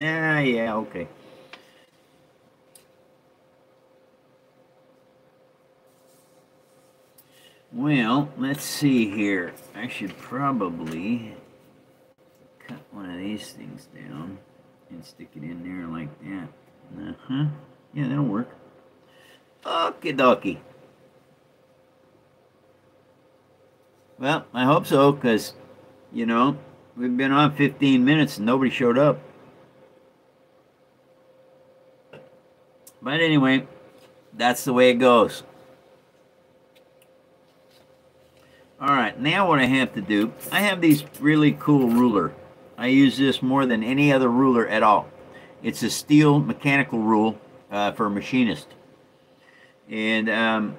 Yeah, yeah, okay. Well, let's see here. I should probably cut one of these things down and stick it in there like that. Uh-huh. Yeah, that'll work. Okie dokie. Well, I hope so, because, you know, we've been on 15 minutes and nobody showed up. But anyway, that's the way it goes. All right, now what I have to do, I have these really cool ruler. I use this more than any other ruler at all. It's a steel mechanical rule uh, for a machinist. And um,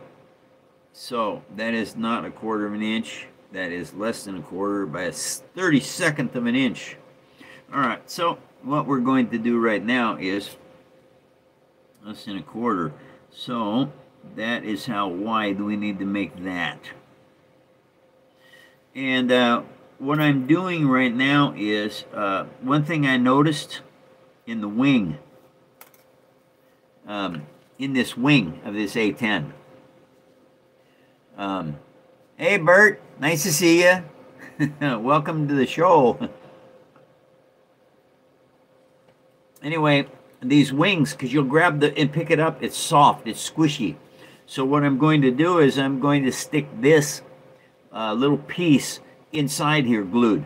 so that is not a quarter of an inch. That is less than a quarter by a 32nd of an inch. All right, so what we're going to do right now is less than a quarter. So that is how wide we need to make that. And uh, what I'm doing right now is uh, one thing I noticed in the wing, um, in this wing of this A10. Um, hey, Bert, nice to see you. Welcome to the show. anyway, these wings, because you'll grab the and pick it up, it's soft, it's squishy. So what I'm going to do is I'm going to stick this uh, little piece inside here glued.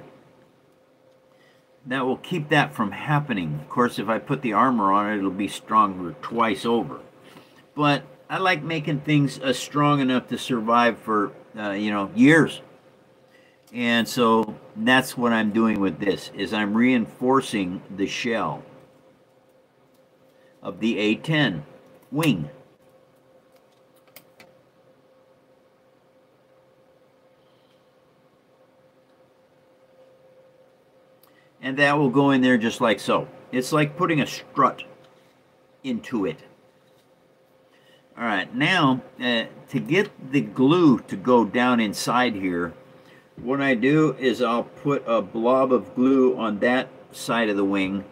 That will keep that from happening. Of course, if I put the armor on it, it'll be stronger twice over. But I like making things uh, strong enough to survive for, uh, you know, years. And so that's what I'm doing with this, is I'm reinforcing the shell of the A10 wing. and that will go in there just like so. It's like putting a strut into it. All right, now uh, to get the glue to go down inside here, what I do is I'll put a blob of glue on that side of the wing,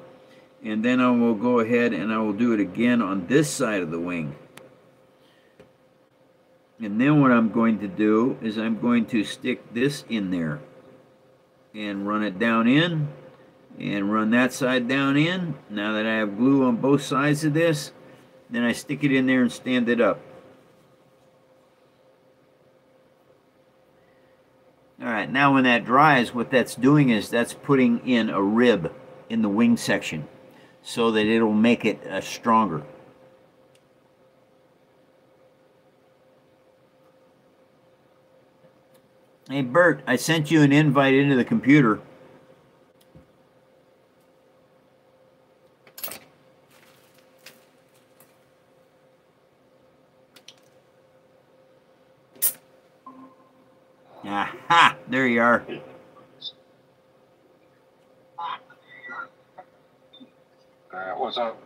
and then I will go ahead and I will do it again on this side of the wing. And then what I'm going to do is I'm going to stick this in there and run it down in and run that side down in. Now that I have glue on both sides of this, then I stick it in there and stand it up. Alright, now when that dries, what that's doing is that's putting in a rib in the wing section so that it'll make it uh, stronger. Hey Bert, I sent you an invite into the computer. Aha! There you are. Uh, what's up?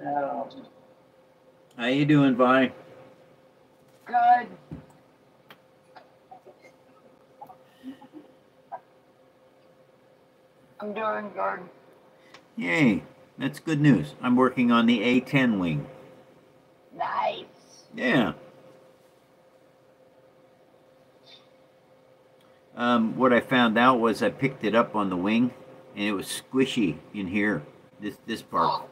No. How you doing, Vi? Good. I'm doing good. Yay, that's good news. I'm working on the A10 wing. Nice. Yeah. Um, what I found out was I picked it up on the wing, and it was squishy in here, this this part.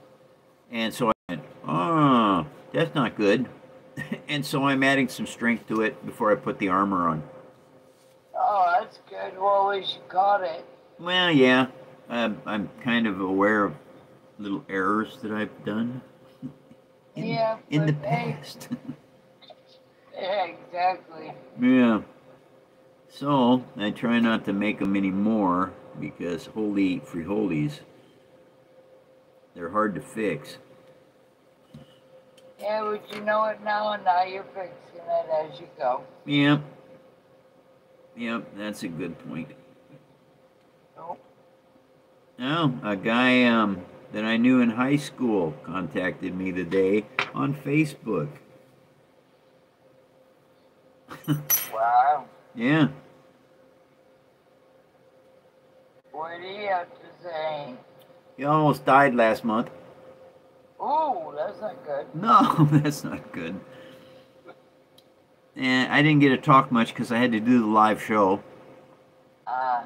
And so I went, oh, that's not good. and so I'm adding some strength to it before I put the armor on. Oh, that's good. Well, at least you caught it. Well, yeah, um, I'm kind of aware of little errors that I've done in, Yeah, in the past. Yeah, exactly. yeah. So I try not to make them anymore because holy friholies, they're hard to fix. Yeah, but you know it now, and now you're fixing it as you go. Yep. Yep, that's a good point. Nope. Oh, a guy um, that I knew in high school contacted me today on Facebook. Wow. Yeah. What do you have to say? He almost died last month. Oh, that's not good. No, that's not good. And I didn't get to talk much because I had to do the live show. Uh,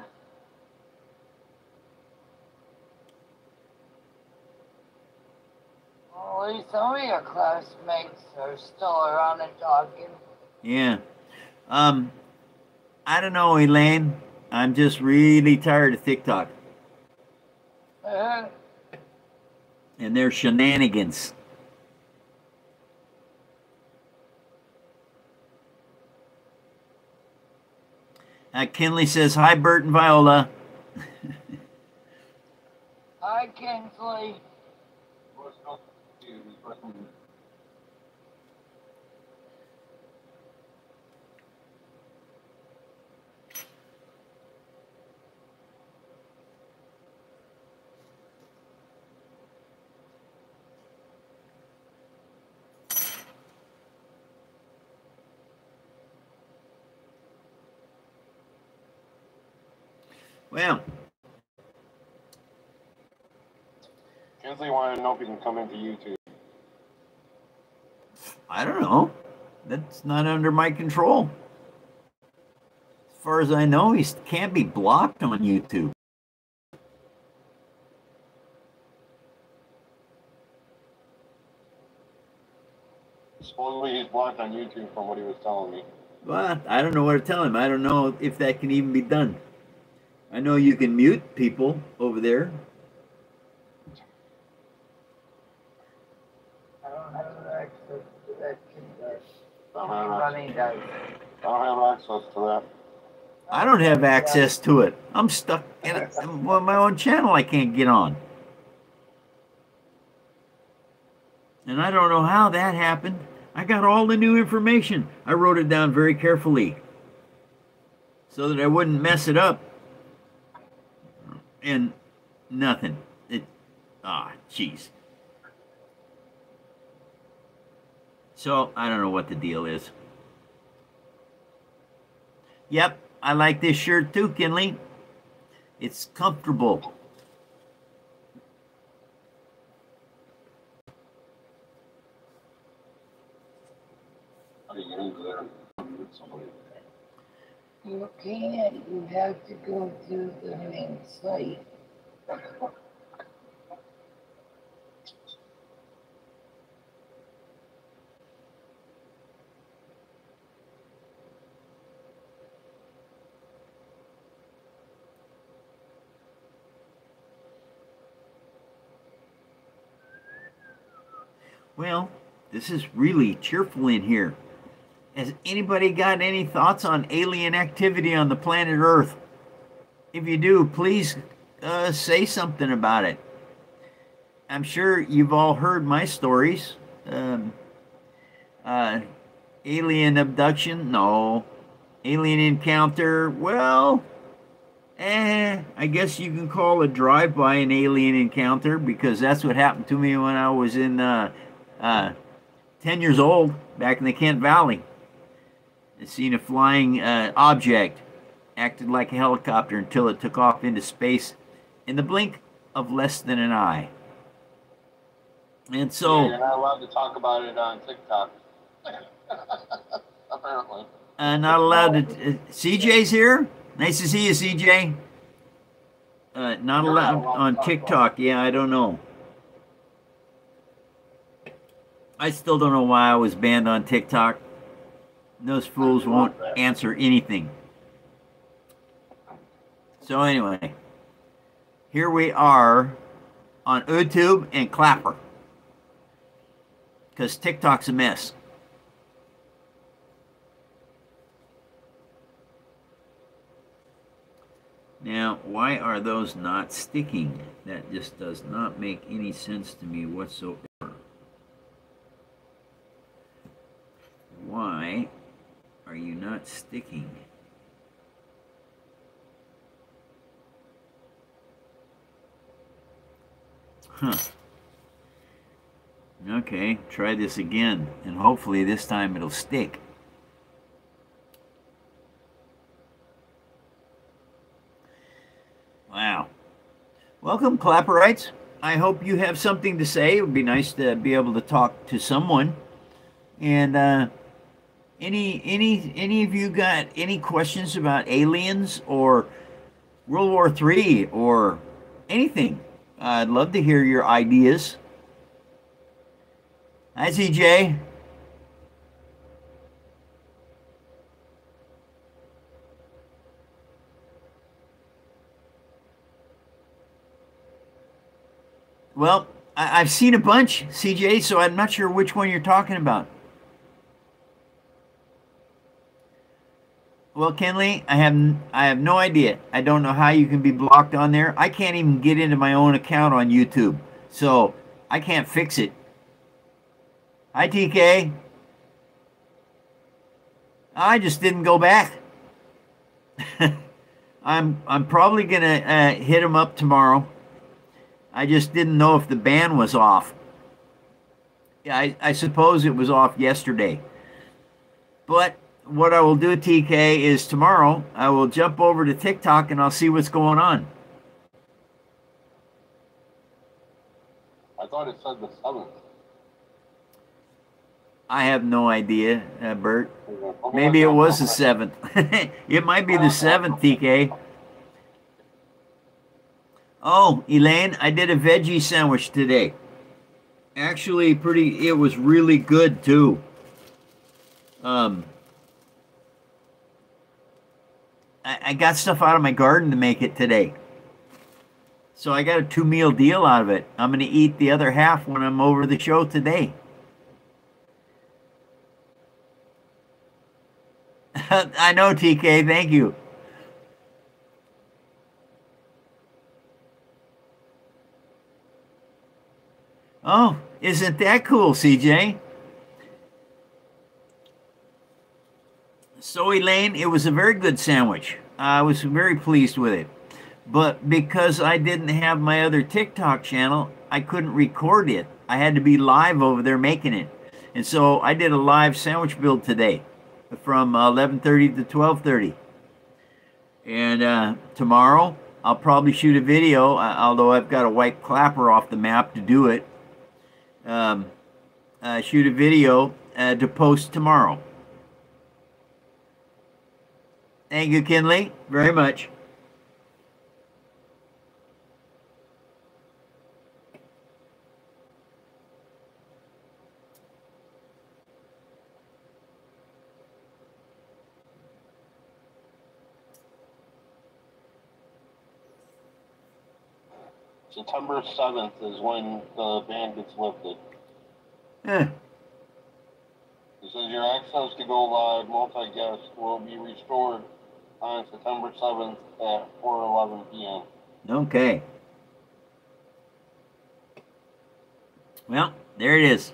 well, at least some of your classmates are still around and talking. Yeah. Um, I don't know, Elaine. I'm just really tired of TikTok And their shenanigans. Uh, Kinley says, Hi, Bert and Viola. hi, Kinsley. Well, Kinsley wanted to know if he can come into YouTube. I don't know. That's not under my control. As far as I know, he can't be blocked on YouTube. Supposedly he's blocked on YouTube from what he was telling me. Well, I don't know what to tell him. I don't know if that can even be done. I know you can mute people over there. I don't have access to that kindergarten. I don't have, does. I don't have access to that. I don't have access to it. I'm stuck in it. Well, my own channel I can't get on. And I don't know how that happened. I got all the new information. I wrote it down very carefully so that I wouldn't mess it up. And nothing. It ah, jeez. So, I don't know what the deal is. Yep, I like this shirt too, Kinley. It's comfortable. How do you get into there? Somebody. You can't. You have to go to the main site. Well, this is really cheerful in here. Has anybody got any thoughts on alien activity on the planet Earth? If you do, please uh, say something about it. I'm sure you've all heard my stories. Um, uh, alien abduction? No. Alien encounter? Well, eh, I guess you can call a drive-by an alien encounter because that's what happened to me when I was in uh, uh, 10 years old back in the Kent Valley. Seen a flying uh, object, acted like a helicopter until it took off into space in the blink of less than an eye. And so, You're not allowed to talk about it on TikTok. Apparently. uh, not allowed to. Uh, CJ's here. Nice to see you, CJ. Uh, not You're allowed not allowed on TikTok. Yeah, I don't know. I still don't know why I was banned on TikTok. Those fools won't answer anything. So anyway, here we are on YouTube and Clapper. Because TikTok's a mess. Now, why are those not sticking? That just does not make any sense to me whatsoever. Why are you not sticking? Huh. Okay, try this again, and hopefully this time it'll stick. Wow. Welcome, Clapperites. I hope you have something to say. It would be nice to be able to talk to someone. And uh, any any any of you got any questions about aliens or World War Three or anything? I'd love to hear your ideas. Hi, CJ. Well, I, have seen a bunch, CJ, so I'm not sure which one you're talking about. Well, Kenley, I have I have no idea. I don't know how you can be blocked on there. I can't even get into my own account on YouTube, so I can't fix it. Hi, TK. I just didn't go back. I'm I'm probably gonna uh, hit him up tomorrow I just didn't know if the ban was off. Yeah, I, I suppose it was off yesterday. But what I will do, TK, is tomorrow I will jump over to TikTok and I'll see what's going on. I thought it said the 7th. I have no idea, uh, Bert. Maybe it was the 7th. it might be the 7th, TK. Oh, Elaine, I did a veggie sandwich today. Actually, pretty. It was really good too. Um, I, I got stuff out of my garden to make it today. So I got a two meal deal out of it. I'm going to eat the other half when I'm over the show today. I know, TK. Thank you. Oh, isn't that cool, CJ? So, Elaine, it was a very good sandwich. I was very pleased with it. But because I didn't have my other TikTok channel, I couldn't record it. I had to be live over there making it. And so I did a live sandwich build today from 11:30 to 12:30. And uh, tomorrow I'll probably shoot a video, uh, although I've got to wipe Clapper off the map to do it um, uh, shoot a video uh, to post tomorrow. Thank you, Kinley, very much. September 7th is when the ban gets lifted. Yeah. It says your access to go live multi-guest will be restored on September 7th at 4:11 p.m. Okay. Well, there it is.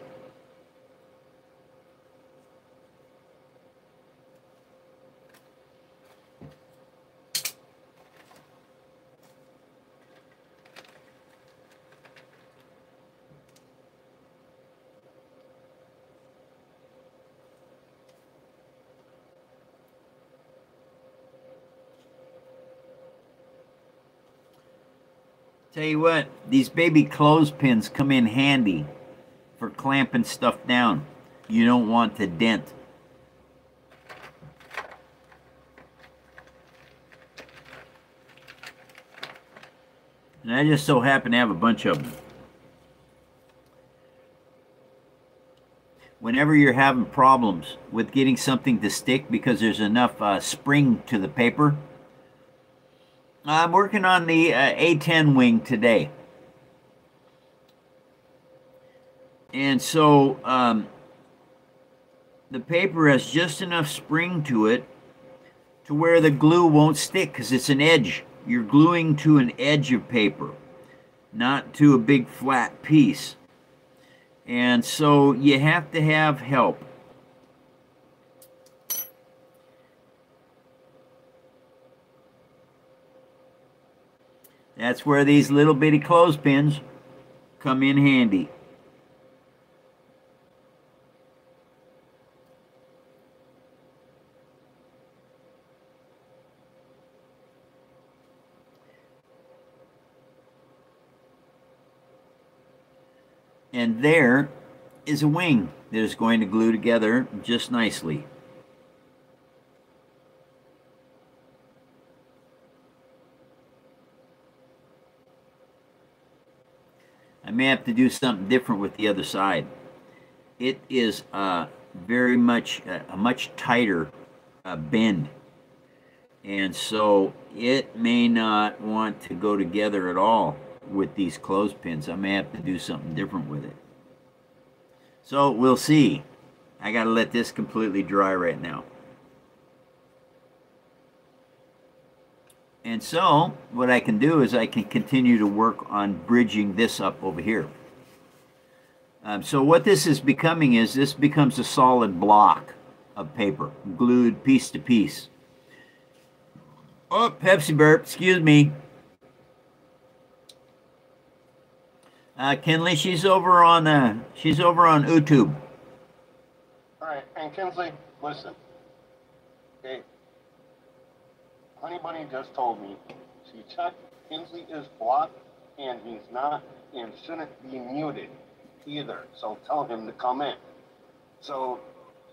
Tell you what, these baby clothespins come in handy for clamping stuff down. You don't want to dent. And I just so happen to have a bunch of them. Whenever you're having problems with getting something to stick because there's enough uh, spring to the paper, I'm working on the uh, A10 wing today. And so um, the paper has just enough spring to it to where the glue won't stick because it's an edge. You're gluing to an edge of paper, not to a big flat piece. And so you have to have help. That's where these little bitty clothespins come in handy. And there is a wing that is going to glue together just nicely. May have to do something different with the other side. It is uh, very much uh, a much tighter uh, bend. And so it may not want to go together at all with these clothespins. I may have to do something different with it. So we'll see. I got to let this completely dry right now. And so what I can do is I can continue to work on bridging this up over here. Um, so what this is becoming is this becomes a solid block of paper, glued piece to piece. Oh, Pepsi burp, excuse me. Uh, Kinley, she's over on uh, she's over on YouTube. All right, and Kinsley, listen. Okay, Honey Bunny just told me she checked. Kinsley is blocked, and he's not, and shouldn't be muted either. So tell him to come in. So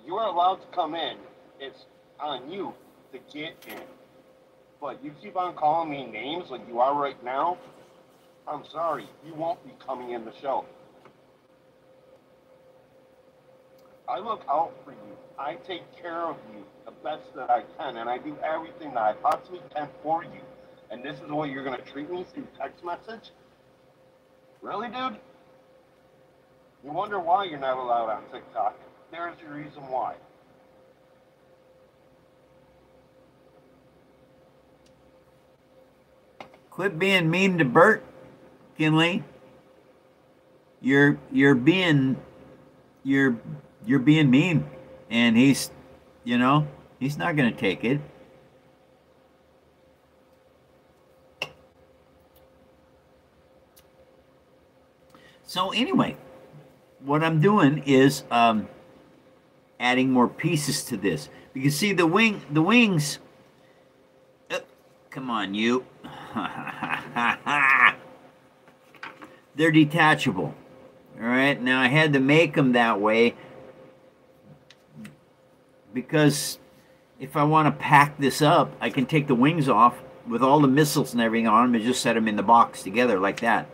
you are allowed to come in. It's on you to get in. But you keep on calling me names like you are right now. I'm sorry, you won't be coming in the show. I look out for you. I take care of you the best that I can, and I do everything that I possibly can for you. And this is the way you're going to treat me through text message? Really, dude? You wonder why you're not allowed on TikTok. There's your reason why. Quit being mean to Bert, Kinley. You're you're being you're you're being mean, and he's, you know, he's not going to take it. So anyway, what I'm doing is um, adding more pieces to this. You can see the wing, the wings. Uh, come on, you. They're detachable. All right. Now I had to make them that way because if I want to pack this up, I can take the wings off with all the missiles and everything on them and just set them in the box together like that.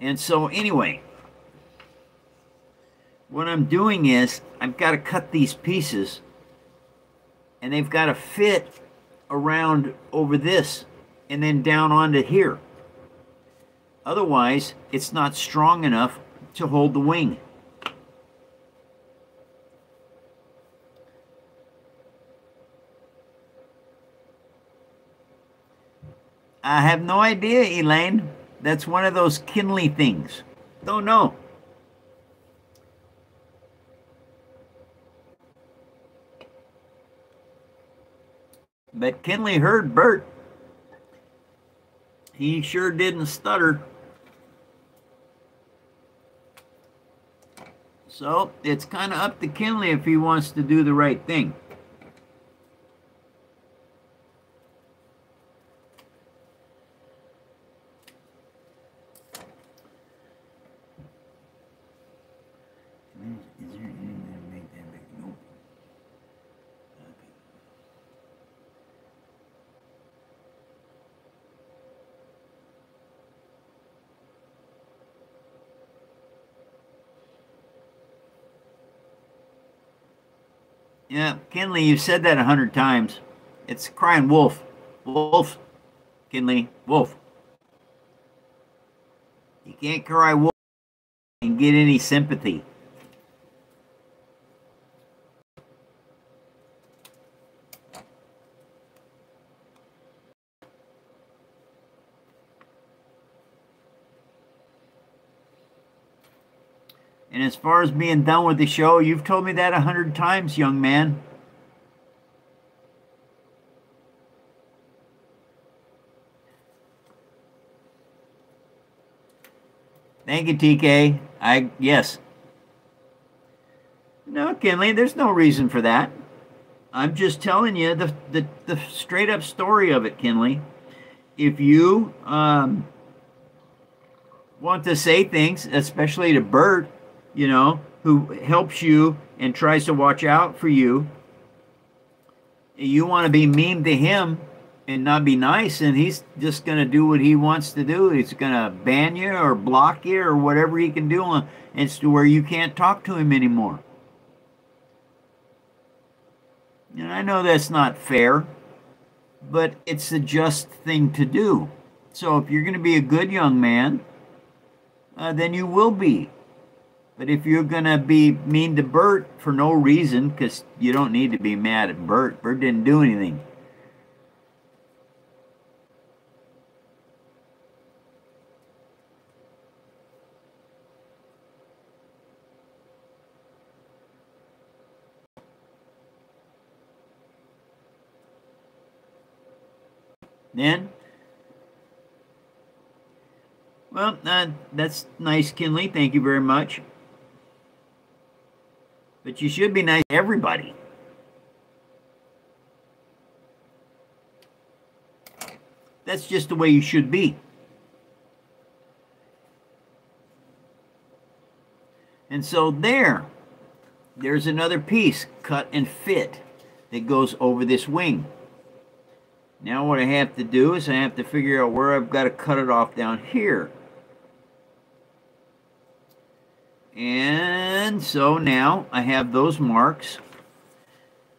And so anyway, what I'm doing is I've got to cut these pieces and they've got to fit around over this and then down onto here. Otherwise, it's not strong enough to hold the wing. I have no idea, Elaine. That's one of those Kinley things. Don't know. But Kinley heard Bert. He sure didn't stutter. So it's kind of up to Kinley if he wants to do the right thing. Yeah, Kinley, you've said that a hundred times. It's crying wolf. Wolf. Kinley, wolf. You can't cry wolf and get any sympathy. Far as being done with the show, you've told me that a hundred times, young man. Thank you, TK. I yes. No, Kinley, there's no reason for that. I'm just telling you the the, the straight up story of it, Kinley. If you um, want to say things, especially to Bert, you know, who helps you and tries to watch out for you. You want to be mean to him and not be nice, and he's just going to do what he wants to do. He's going to ban you or block you or whatever he can do, and it's to where you can't talk to him anymore. And I know that's not fair, but it's the just thing to do. So if you're going to be a good young man, uh, then you will be. But if you're going to be mean to Bert for no reason, because you don't need to be mad at Bert, Bert didn't do anything. Then, well, uh, that's nice, Kinley. Thank you very much. But you should be nice to everybody. That's just the way you should be. And so there, there's another piece cut and fit that goes over this wing. Now what I have to do is I have to figure out where I've got to cut it off down here. And so now I have those marks.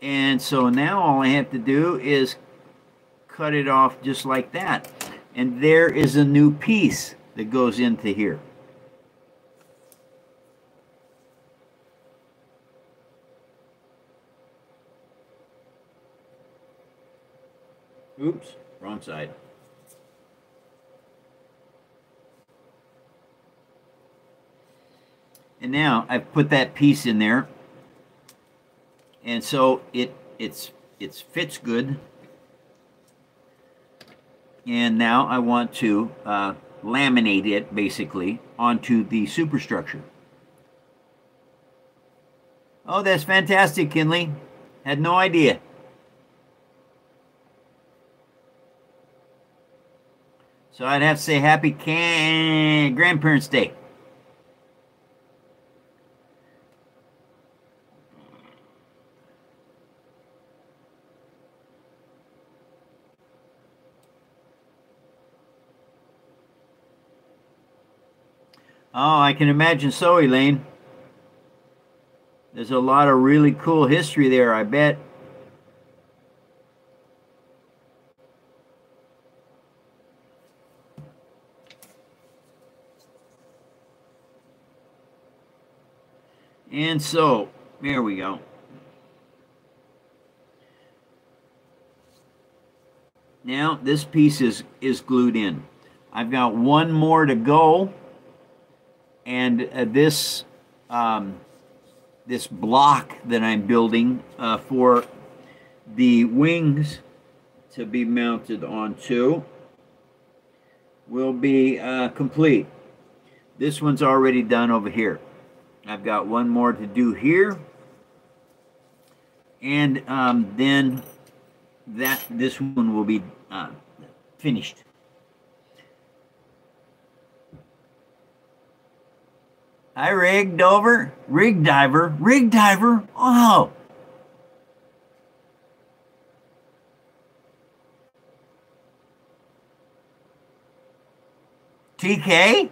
And so now all I have to do is cut it off just like that. And there is a new piece that goes into here. Oops, wrong side. And now I've put that piece in there. And so it it's it fits good. And now I want to uh, laminate it basically onto the superstructure. Oh, that's fantastic, Kinley. Had no idea. So I'd have to say happy can Grandparents' Day. Oh, I can imagine so, Elaine. There's a lot of really cool history there, I bet. And so, there we go. Now, this piece is, is glued in. I've got one more to go. And uh, this, um, this block that I'm building uh, for the wings to be mounted onto will be uh, complete. This one's already done over here. I've got one more to do here. And um, then that this one will be uh, finished. Hi, rigged over, Rig Diver. Rig Diver. Oh. TK?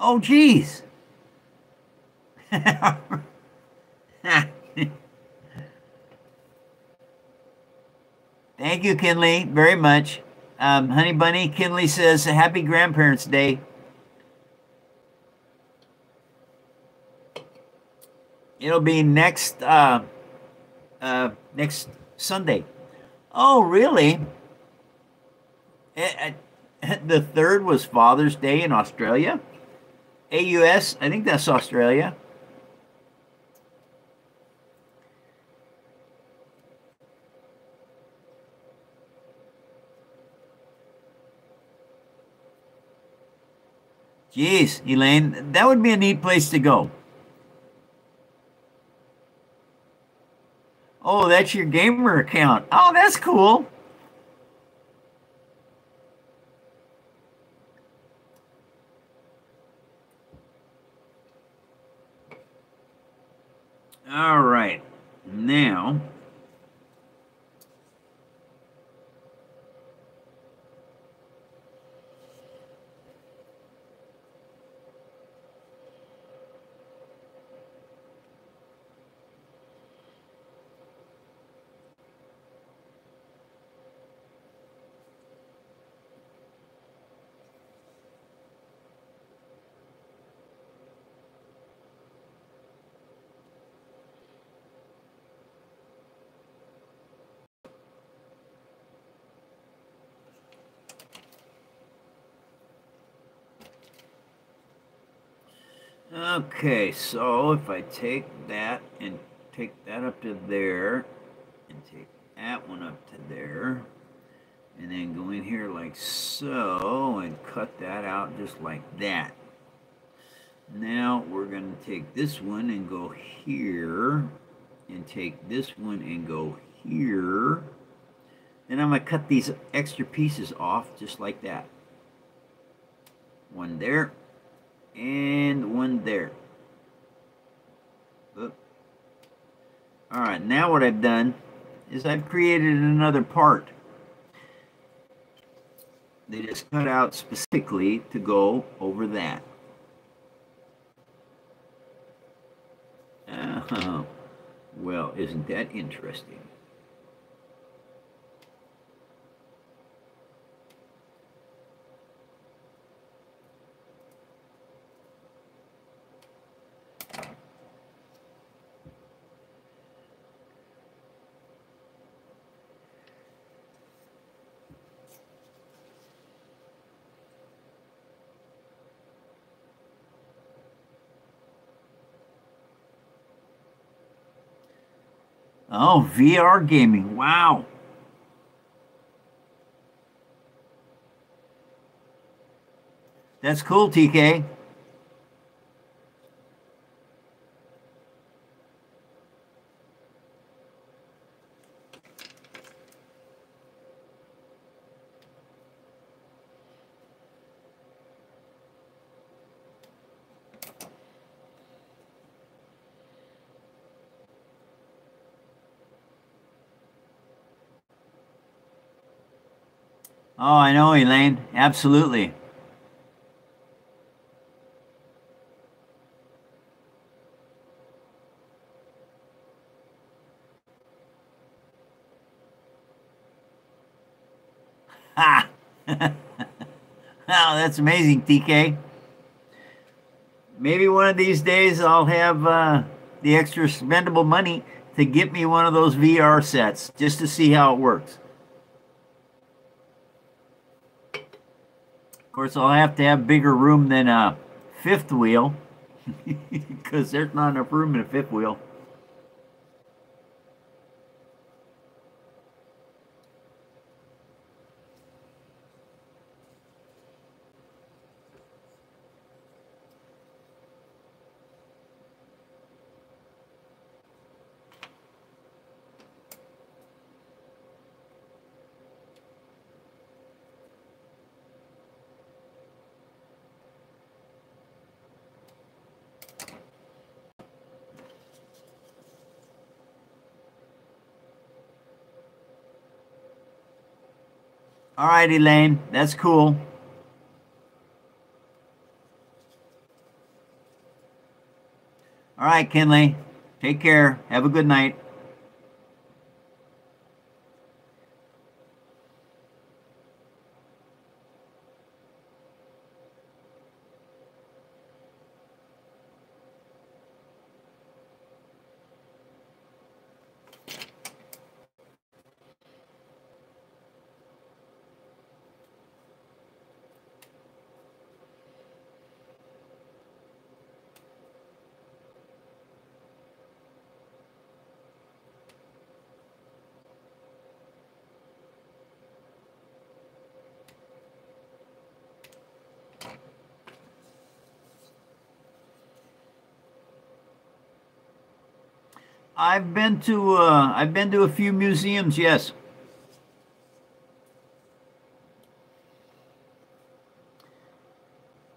Oh, geez. Thank you, Kinley, very much. Um, Honey Bunny, Kinley says, Happy Grandparents' Day. It'll be next uh, uh, next Sunday. Oh, really? Eh, eh, the third was Father's Day in Australia. AUS, I think that's Australia. Jeez, Elaine, that would be a neat place to go. Oh, that's your gamer account. Oh, that's cool. All right. Now. Okay, so if I take that and take that up to there, and take that one up to there, and then go in here like so, and cut that out just like that. Now we're going to take this one and go here, and take this one and go here. Then I'm going to cut these extra pieces off just like that. One there, and one there. All right, now what I've done is I've created another part. They just cut out specifically to go over that. Well, isn't that interesting? Oh, VR gaming. Wow. That's cool, TK. Oh, I know, Elaine. Absolutely. Ha! wow, that's amazing, TK. Maybe one of these days I'll have uh, the extra spendable money to get me one of those VR sets just to see how it works. Course, I'll have to have bigger room than a fifth wheel because there's not enough room in a fifth wheel. All right, Elaine, that's cool. All right, Kinley, take care. Have a good night. I've been to uh, I've been to a few museums. Yes.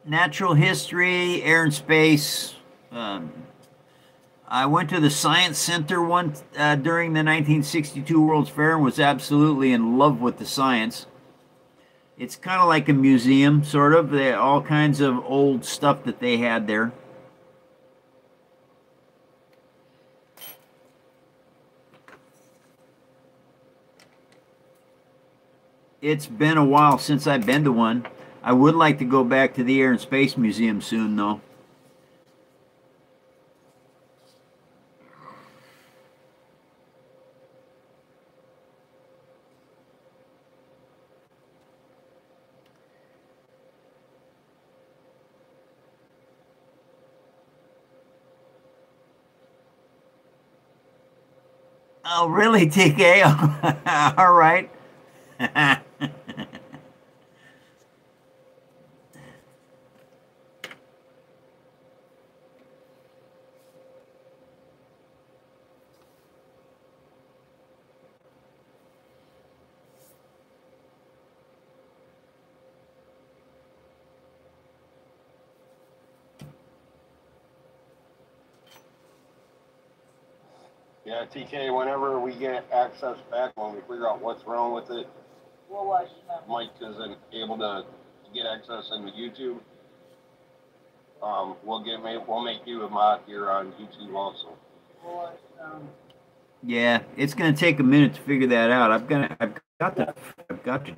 Natural history, air and space. Um, I went to the Science Center one uh, during the 1962 World's Fair and was absolutely in love with the science. It's kind of like a museum, sort of. They, all kinds of old stuff that they had there. It's been a while since I've been to one. I would like to go back to the Air and Space Museum soon, though. Oh, really, TK? All right. Yeah, TK, whenever we get access back, when we figure out what's wrong with it, We'll watch them. Mike isn't able to get access into YouTube. Um, we'll get, ma- we'll make you a mod here on YouTube also. We'll. Yeah, it's going to take a minute to figure that out. I've got, I've got to, I've got to.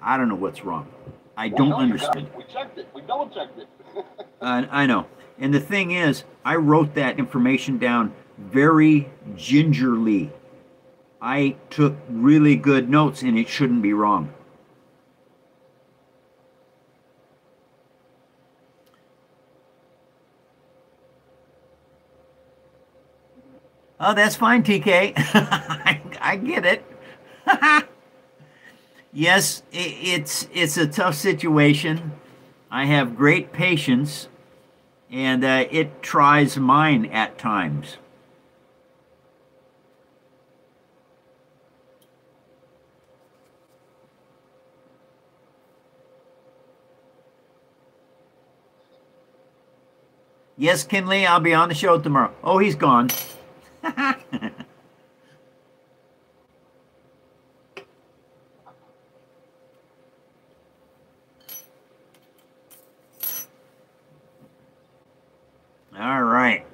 I don't know what's wrong. I We don't know you got understand. We checked it, we double checked it. I, I know. And the thing is, I wrote that information down very gingerly. I took really good notes, and it shouldn't be wrong. Oh, that's fine, TK. I, I get it. yes, i it's it's a tough situation. I have great patience, and uh, it tries mine at times. Yes, Kinley, I'll be on the show tomorrow. Oh, he's gone. All right.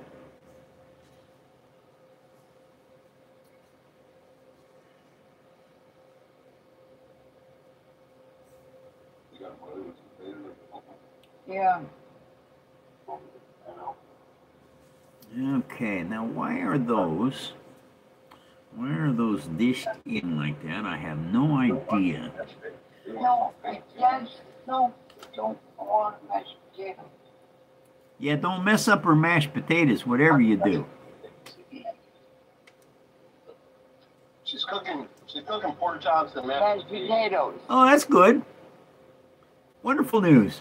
Yeah. Okay, now why are those? Why are those dished in like that? I have no idea. No, it does. No, don't want mashed potato. Yeah, don't mess up her mashed potatoes, whatever you do. She's cooking, she's cooking pork chops and mashed Mashed potatoes. potatoes. Oh, that's good. Wonderful news.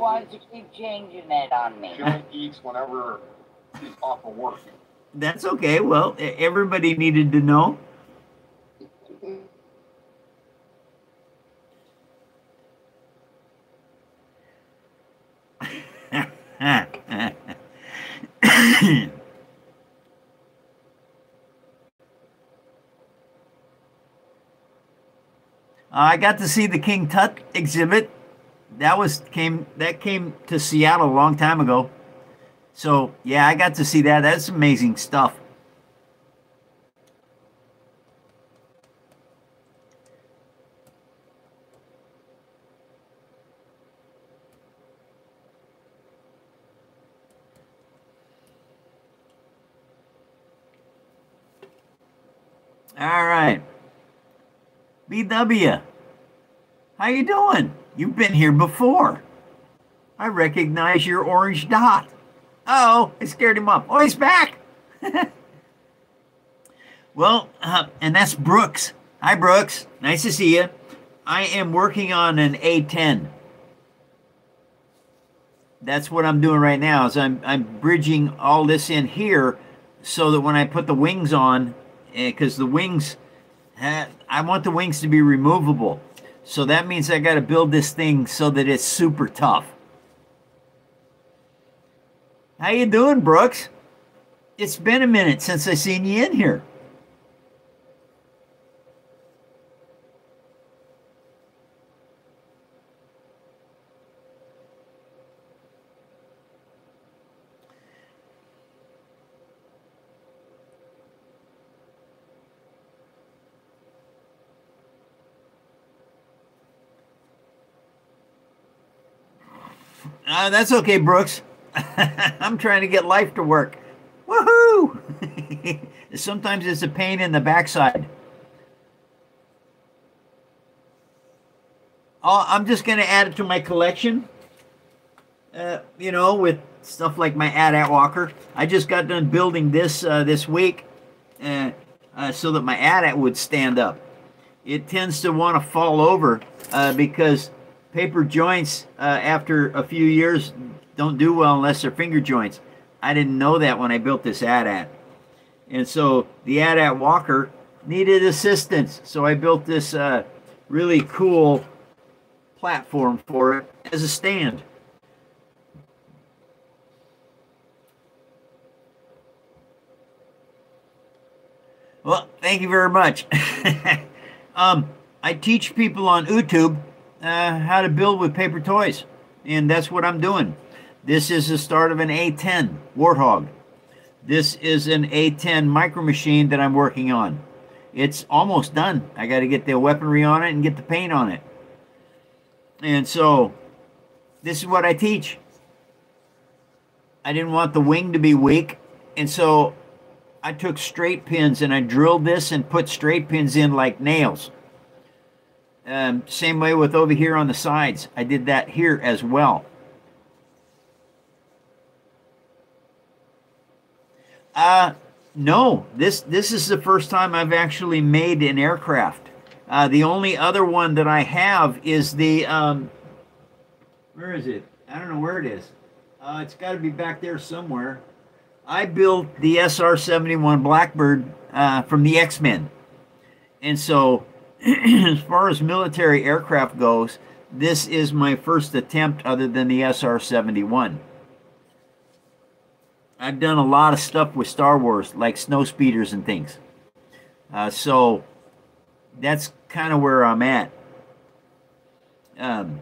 He wants to keep changing it on me. She only eats whenever she's off of work. That's okay. Well, everybody needed to know. I got to see the King Tut exhibit. That was came that came to Seattle a long time ago. So yeah, I got to see that. That's amazing stuff. All right. BW. How you doing? You've been here before. I recognize your orange dot. Oh, I scared him up. Oh, he's back. well, uh, and that's Brooks. Hi, Brooks. Nice to see you. I am working on an A10. That's what I'm doing right now. Is I'm I'm bridging all this in here so that when I put the wings on, because the wings, ha- I want the wings to be removable. So that means I got to build this thing so that it's super tough. How you doing, Brooks? It's been a minute since I seen you in here. Uh, that's okay, Brooks. I'm trying to get life to work. Woohoo! Sometimes it's a pain in the backside. Oh, I'm just going to add it to my collection. Uh, you know, with stuff like my AT-AT walker. I just got done building this uh, this week uh, uh so that my AT-AT would stand up. It tends to want to fall over uh, because paper joints uh, after a few years don't do well unless they're finger joints. I didn't know that when I built this AT-AT. And so the AT-AT walker needed assistance. So I built this uh, really cool platform for it as a stand. Well, thank you very much. um, I teach people on YouTube uh, how to build with paper toys. And that's what I'm doing. This is the start of an A10 Warthog. This is an A10 micro machine that I'm working on. It's almost done. I got to get the weaponry on it and get the paint on it. And so this is what I teach. I didn't want the wing to be weak. And so I took straight pins and I drilled this and put straight pins in like nails. Um, same way with over here on the sides. I did that here as well. Uh, no, this, this is the first time I've actually made an aircraft. Uh, the only other one that I have is the, um, where is it? I don't know where it is. Uh, it's got to be back there somewhere. I built the SR-71 Blackbird uh, from the X-Men. And so as far as military aircraft goes, this is my first attempt other than the SR-71. I've done a lot of stuff with Star Wars, like snow speeders and things. Uh, so that's kind of where I'm at. Um,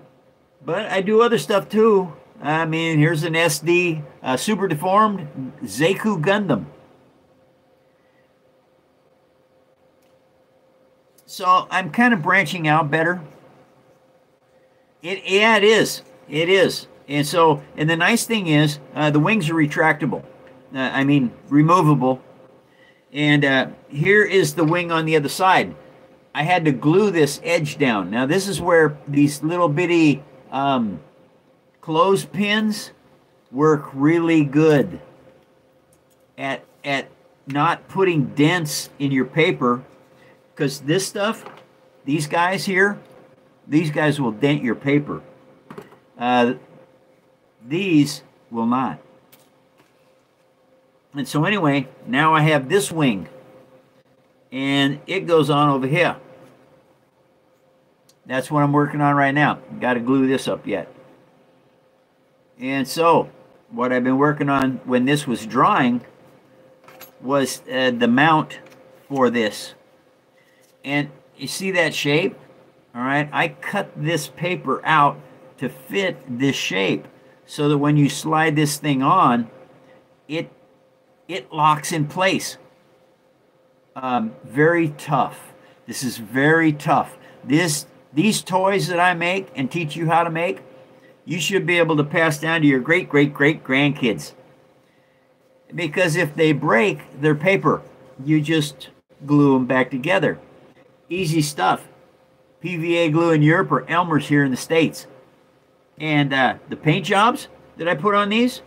but I do other stuff too. I mean, here's an SD uh, super deformed Zaku Gundam. So I'm kind of branching out better. It yeah, it is. It is. And so, and the nice thing is, uh, the wings are retractable. Uh, I mean, removable. And uh, here is the wing on the other side. I had to glue this edge down. Now, this is where these little bitty um, clothespins work really good at at not putting dents in your paper because this stuff, these guys here, these guys will dent your paper. Uh, these will not. And so anyway, now I have this wing. And it goes on over here. That's what I'm working on right now. Got to glue this up yet. And so, what I've been working on when this was drying was uh, the mount for this. And you see that shape? All right, I cut this paper out to fit this shape so that when you slide this thing on, it it locks in place. Um, very tough. This is very tough. This these toys that I make and teach you how to make, you should be able to pass down to your great great great grandkids. Because if they break, they're paper. You just glue them back together. Easy stuff. PVA glue in Europe or Elmer's here in the States. And uh, the paint jobs that I put on these,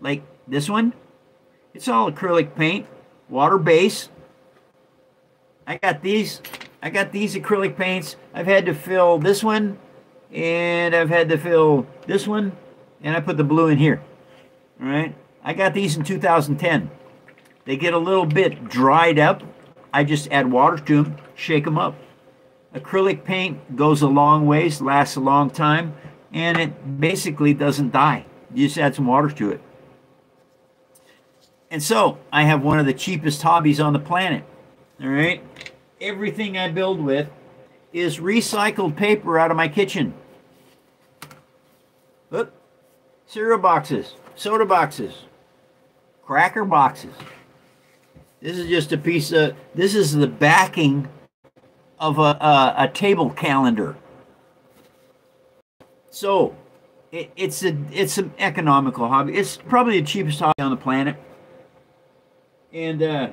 like this one, it's all acrylic paint, water base. I got these, I got these acrylic paints. I've had to fill this one, and I've had to fill this one, and I put the blue in here. All right, I got these in 2010. They get a little bit dried up. I just add water to them shake them up. Acrylic paint goes a long ways, lasts a long time, and it basically doesn't die. You just add some water to it. And so I have one of the cheapest hobbies on the planet. All right. Everything I build with is recycled paper out of my kitchen. Look, cereal boxes, soda boxes, cracker boxes. This is just a piece of, this is the backing of a, a, a table calendar. So it, it's a it's an economical hobby. It's probably the cheapest hobby on the planet. And uh,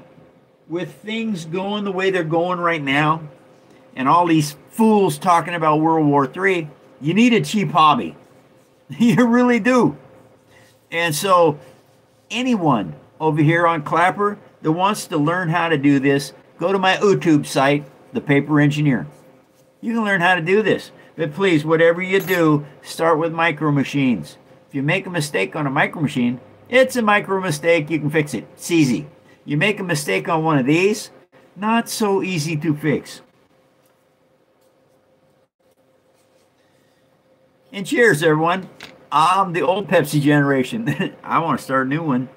with things going the way they're going right now, and all these fools talking about World War III, you need a cheap hobby. you really do. And so, anyone over here on Clapper that wants to learn how to do this, go to my YouTube site, The Paper Engineer. You can learn how to do this. But please, whatever you do, start with micro machines. If you make a mistake on a micro machine, it's a micro mistake. You can fix it. It's easy. You make a mistake on one of these, not so easy to fix. And cheers, everyone. I'm the old Pepsi generation. I want to start a new one.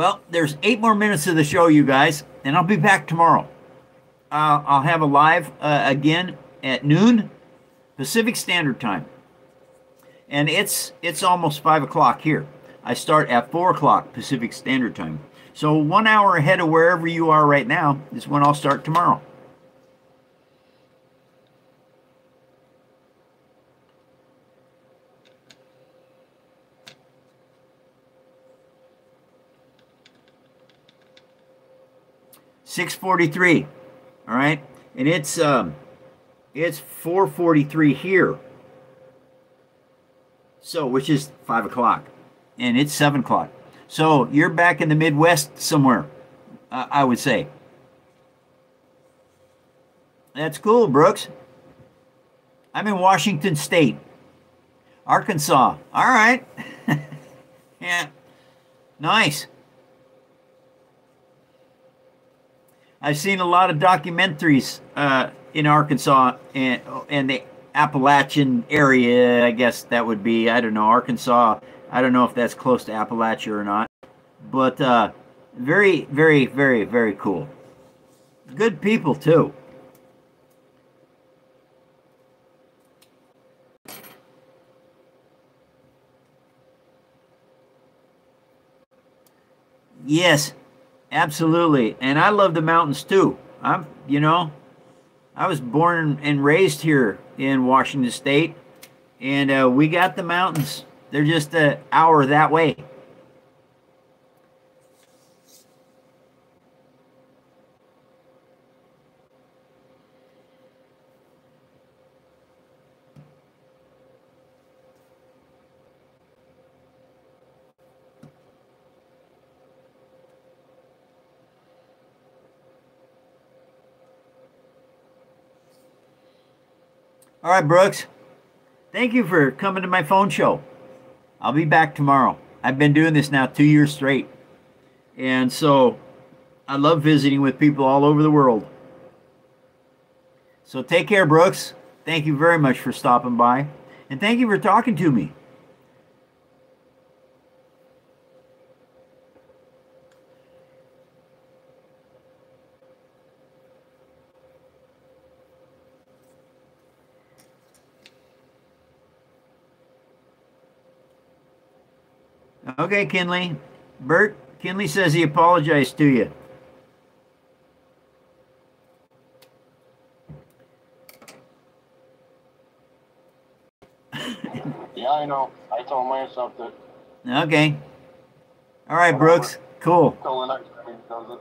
Well, there's eight more minutes of the show, you guys, and I'll be back tomorrow. Uh, I'll have a live uh, again at noon Pacific Standard Time, and it's it's almost five o'clock here. I start at four o'clock Pacific Standard Time, so one hour ahead of wherever you are right now is when I'll start tomorrow. Six forty-three. All right, and it's um, it's four forty-three here. So, which is five o'clock, and it's seven o'clock. So you're back in the Midwest somewhere, uh, I would say. That's cool, Brooks. I'm in Washington State, Arkansas. All right. yeah. Nice. I've seen a lot of documentaries uh, in Arkansas and, and the Appalachian area. I guess that would be, I don't know, Arkansas. I don't know if that's close to Appalachia or not. But uh, very, very, very, very cool. Good people, too. Yes, absolutely. And I love the mountains too. I'm, you know, I was born and raised here in Washington State, and uh, we got the mountains. They're just an hour that way. All right, Brooks. Thank you for coming to my phone show. I'll be back tomorrow. I've been doing this now two years straight. And so I love visiting with people all over the world. So take care, Brooks. Thank you very much for stopping by. And thank you for talking to me. Okay, Kinley. Bert, Kinley says he apologized to you. Yeah, I know. I told myself that Okay. All right, Brooks. Cool. till the next time he does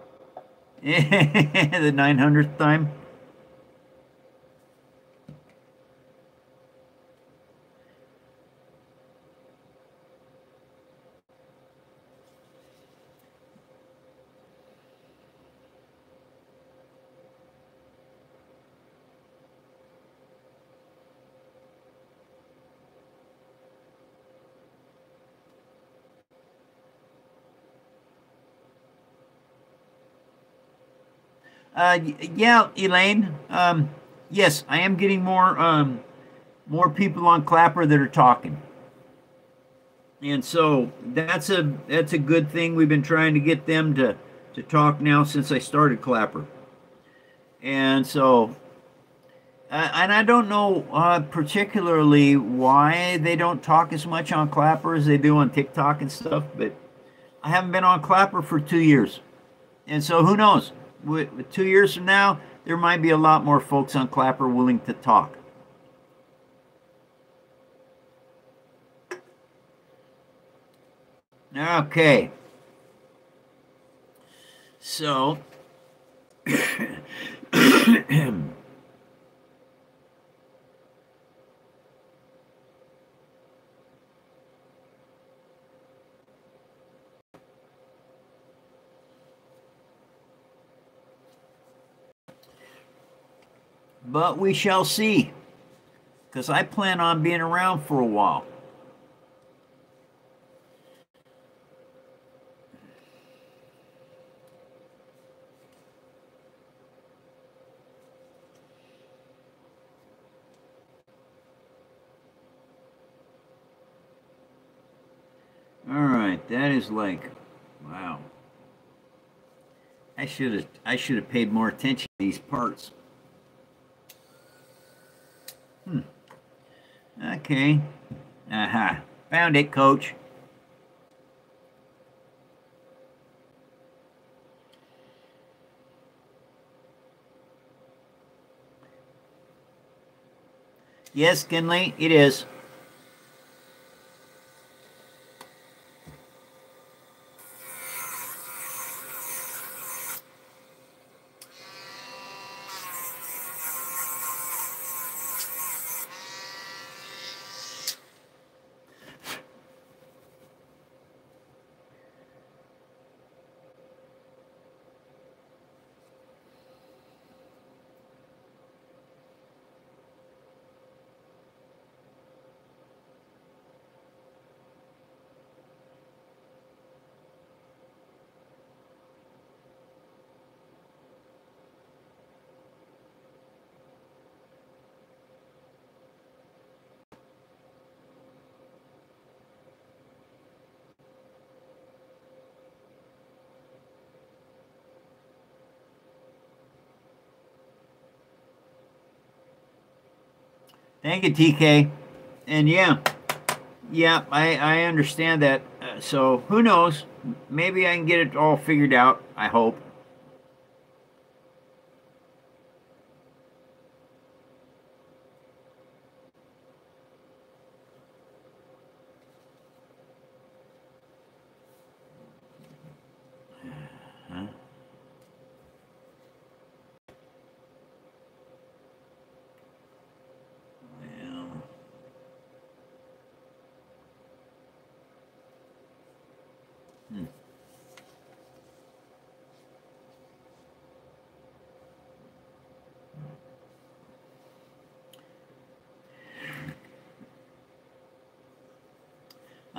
it. the 900th time. Uh, yeah, Elaine. Um, yes, I am getting more um, more people on Clapper that are talking. And so that's a that's a good thing. We've been trying to get them to to talk now since I started Clapper. And so uh, and I don't know uh, particularly why they don't talk as much on Clapper as they do on TikTok and stuff, but I haven't been on Clapper for two years. And so who knows? Two years from now, there might be a lot more folks on Clapper willing to talk. Okay. So, but we shall see. Because I plan on being around for a while. All right, that is like, wow. I should have I should have paid more attention to these parts. Hmm. Okay. Aha. Uh-huh. Found it, coach. Yes, Kinley, it is. Thank you, TK. And yeah, yeah, I, I understand that. Uh, so who knows? Maybe I can get it all figured out. I hope.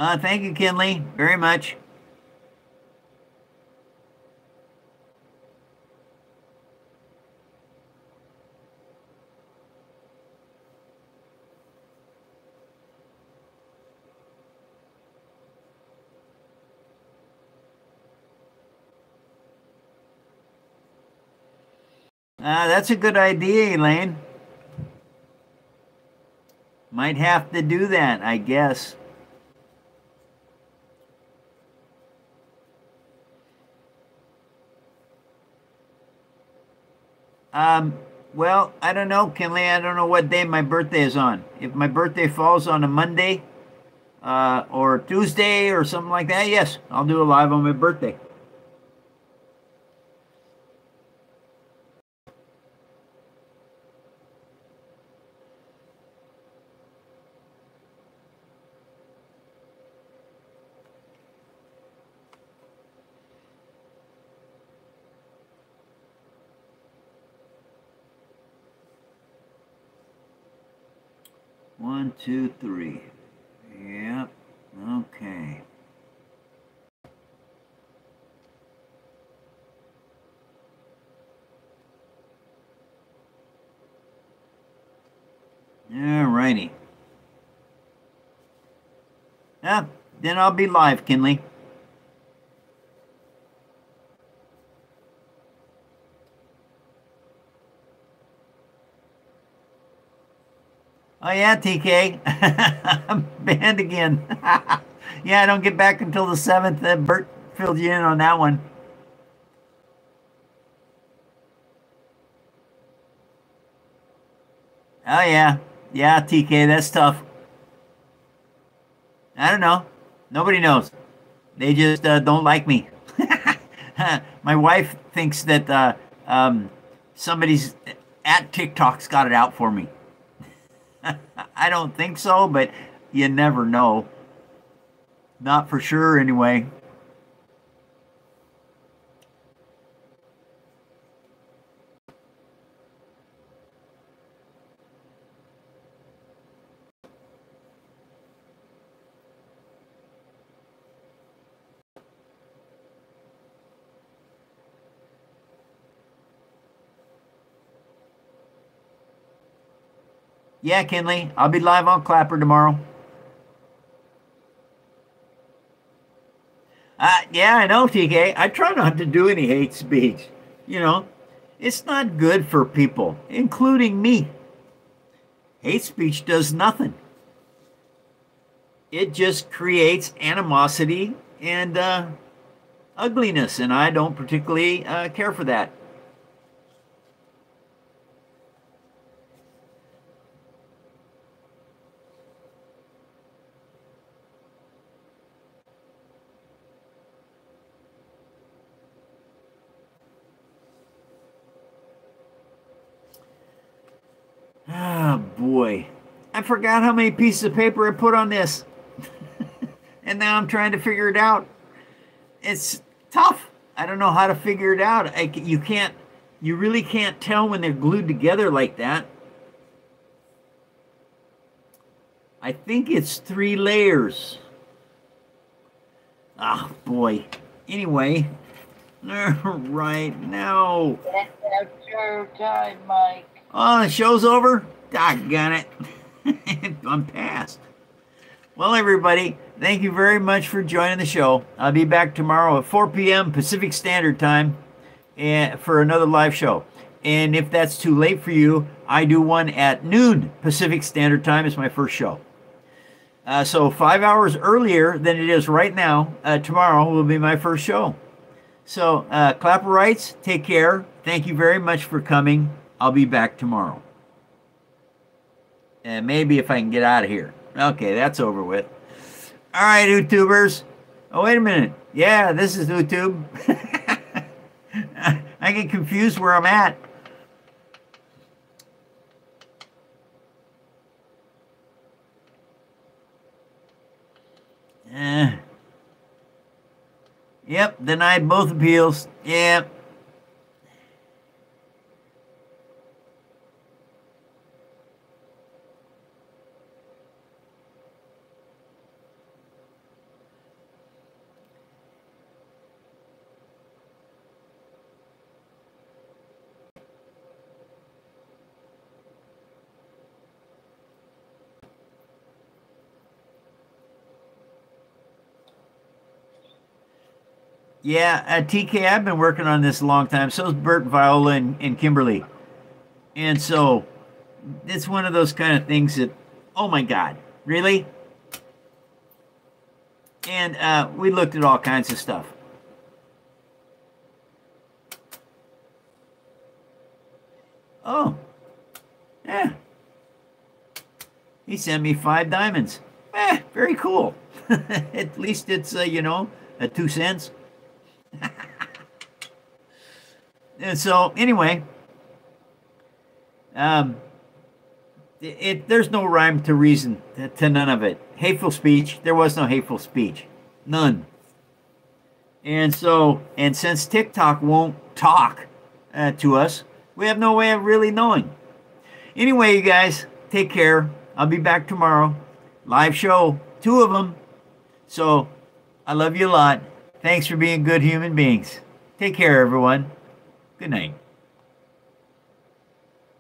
Uh, thank you, Kinley, very much. Uh, that's a good idea, Elaine. Might have to do that, I guess. Um, well, I don't know, Kinley. I don't know what day my birthday is on. If my birthday falls on a Monday uh, or Tuesday or something like that, yes, I'll do a live on my birthday. two, three. Yep. Okay. Alrighty. Yeah, then I'll be live, Kinley. Yeah, TK. I'm banned again. yeah, I don't get back until the seventh. Uh, Bert filled you in on that one. Oh yeah, yeah, TK. That's tough. I don't know. Nobody knows. They just uh, don't like me. My wife thinks that uh, um, somebody's at TikTok's got it out for me. I don't think so, but you never know. Not for sure, anyway. Yeah, Kinley. I'll be live on Clapper tomorrow. Uh, yeah, I know, TK. I try not to do any hate speech. You know, it's not good for people, including me. Hate speech does nothing. It just creates animosity and uh, ugliness, and I don't particularly uh, care for that. Ah, boy. I forgot how many pieces of paper I put on this. and now I'm trying to figure it out. It's tough. I don't know how to figure it out. I, you can't, you really can't tell when they're glued together like that. I think it's three layers. Ah, boy. Anyway, right now. That's your time, Mike. Oh, the show's over? Doggone it. I'm past. Well, everybody, thank you very much for joining the show. I'll be back tomorrow at 4 p.m. Pacific Standard Time for another live show. And if that's too late for you, I do one at noon Pacific Standard Time. It's my first show. Uh, so five hours earlier than it is right now. Uh, tomorrow will be my first show. So uh, Clapper writes, take care. Thank you very much for coming. I'll be back tomorrow. And maybe if I can get out of here. Okay, that's over with. All right, YouTubers. Oh, wait a minute. Yeah, this is YouTube. I get confused where I'm at. Uh, yep, denied both appeals. Yep. Yeah, uh, TK, I've been working on this a long time. So Bert, Viola, and, and Kimberly. And so it's one of those kind of things that, oh my God, really? And uh, we looked at all kinds of stuff. Oh, yeah. He sent me five diamonds. Eh, very cool. at least it's, uh, you know, a two cents. And so anyway, um, it, it, there's no rhyme to reason to, to, none of it. Hateful speech, there was no hateful speech, none. And so, and since TikTok won't talk uh, to us, we have no way of really knowing. Anyway, you guys, take care. I'll be back tomorrow. Live show, two of them. So, I love you a lot. Thanks for being good human beings. Take care, everyone. Good night.